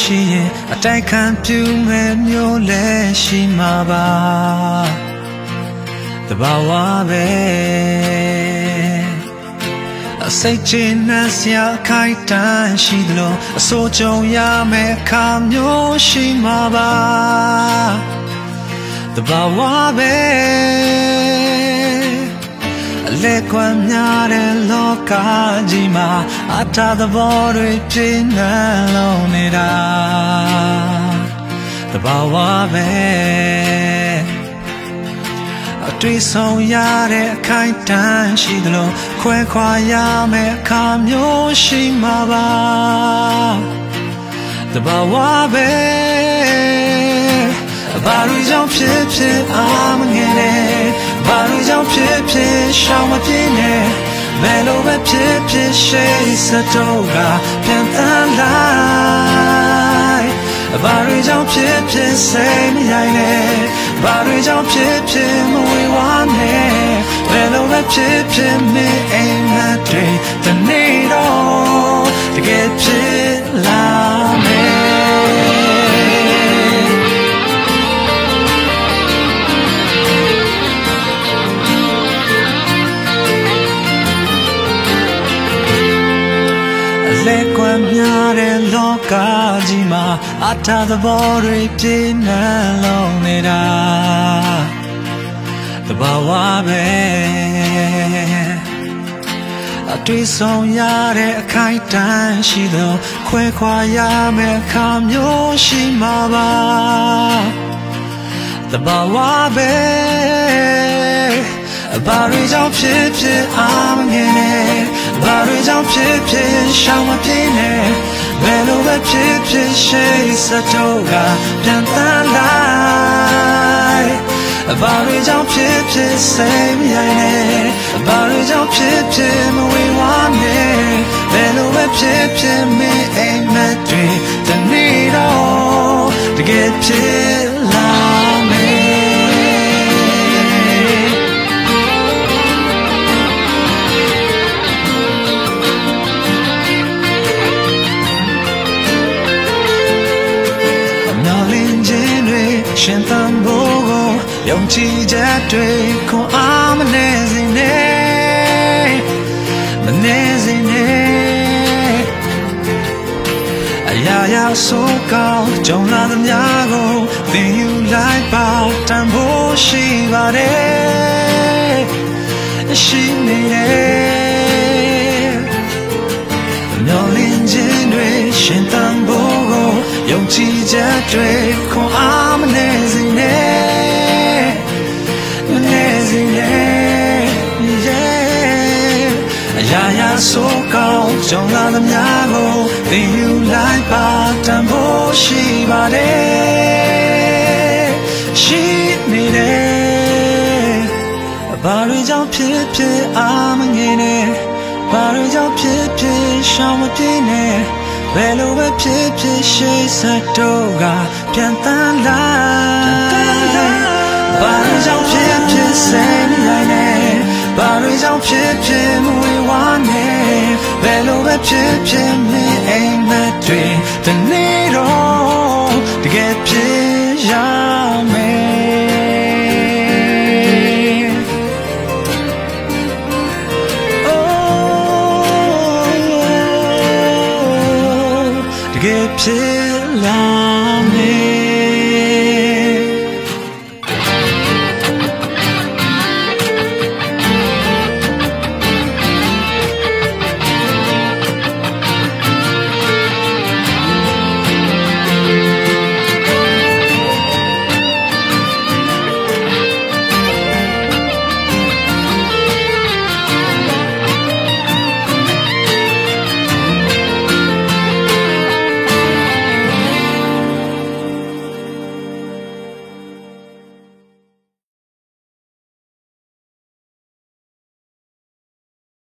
ရှိရင်အတိုက်ခံပြုမဲ့မျိုးလဲရှိမှာပါတဘာဝပဲအစိတ်ချင်နဲ့ဆရာခိုင်တန်းရှိသလိုအစိုးကြုံရမယ့်အခါမျိုးရှိမှာပါတဘာဝပဲအ လဲကွမ်းများတဲ့လောကကြီးမှာအထာသဘောတွေပြင်းနှံလုံးနေတာတဘာဝပဲအတွေ့ဆုံရတဲ့အခိုင်တန်းရှိသလိုခွဲခွာရမယ့်အခါမျိုးရှိမှာပါတဘာဝပဲဘာလို့ကြောင့်ဖြစ်ဖြစ်အာမငယ်နဲ့ဘာ လို့ကြောင့်ဖြစ်ဖြစ်ရှောင်မပြေနဲ့ဘယ်လိုပဲဖြစ်ဖြစ်ရှိစတော့ကပြန်တန်းလိုက်ဘာလို့ကြောင့်ဖြစ်ဖြစ်စိတ်မရိုင်းနဲ့ဘာလို့ကြောင့်ဖြစ်ဖြစ်မဝေဝါနဲ့ဘယ်လိုပဲဖြစ်ဖြစ်မင်းအိမ်မက်တွေတနေ့တော့ လဲကွမ်းများတဲ့လောကကြီးမှာအထာသဘောတွေပြင်းနှံလုံးနေတာတဘာဝပဲအတွေ့ဆုံးရတဲ့အခိုင်တန်းရှိသောခွဲခွာရမယ့်ခါမျိုးရှိမှာပါတဘာဝပဲဘာတွေကြောင့်ဖြစ်ဖြစ်အားမငယ်နဲ့ဘာတွေ ကြောင့်ဖြစ်ဖြစ်ရှောင်မပြေနဲ့ဘယ်လိုပဲဖြစ်ဖြစ်ရှိစတော့ကပြန်တန်းလိုက်ဘာတွေကြောင့်ဖြစ်ဖြစ်စိတ်မရိုင်းနဲ့ဘာတွေကြောင့်ဖြစ်ဖြစ်မဝေဝါနဲ့ဘယ်လိုပဲဖြစ်ဖြစ်မင်းအိမ်မက်တွေတနေ့တော့တကယ်ဖြစ် ယုံကြည်ချက်တွေခွန်အားမနေစေနဲ့မနေစေနဲ့အရာရာဆိုကောင်းကြုံလာသမျှကိုသင်ယူလိုက်ပါတန်ဖို့ရှိပါတယ်ရှိနေတယ်မျောလင်းခြင်းတွေရှင်သန်ဖို့ကိုယုံကြည်ချက်တွေခွန်အားမနေစေ ဆိုကောင်းကြုံလာသမျှကိုသင်ယူလိုက်ပါတန်ဖို့ရှိပါတယ်ရှိနေတယ်ဘာတွေကြောင့်ဖြစ်ဖြစ်အာမငယ်နဲ့ဘာတွေကြောင့်ဖြစ်ဖြစ်ရှောင်မပြေနဲ့ဘယ်လိုပဲဖြစ်ဖြစ်ရှိစတော့ကပြန်တန်းလာဘာလို့ကြောင့်ဖြစ်ဖြစ်စိတ်မရိုင်းနဲ့ဘာလို့ကြောင့်ဖြစ်ဖြစ်မဝေဝါနဲ့ဘယ်လိုပဲ ဖြစ်ဖြစ်မင်းအိမ်မက်တွေတနေ့